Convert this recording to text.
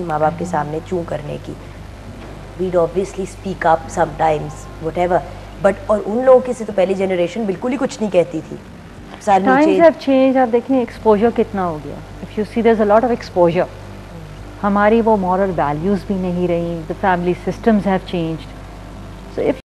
थी माँ बाप के सामने चूँ करने की। We'd obviously speak up sometimes whatever but और उन लोगों की से तो पहली जनरेशन बिल्कुल ही कुछ नहीं कहती थी। टाइम्स हैव चेंज आप देखें एक्सपोजर कितना हो गया। If you see there a lot of exposure हमारी वो मॉरल वैल्यूज़ भी नहीं रही the family systems have changed so if